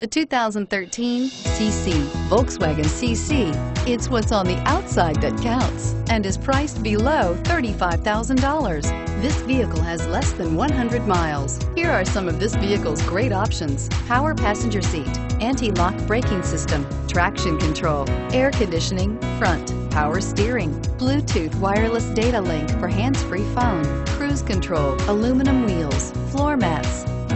The 2013 CC, Volkswagen CC. It's what's on the outside that counts and is priced below $35,000. This vehicle has less than 100 miles. Here are some of this vehicle's great options. Power passenger seat, anti-lock braking system, traction control, air conditioning, front, power steering, Bluetooth wireless data link for hands-free phone, cruise control, aluminum wheels, floor mats,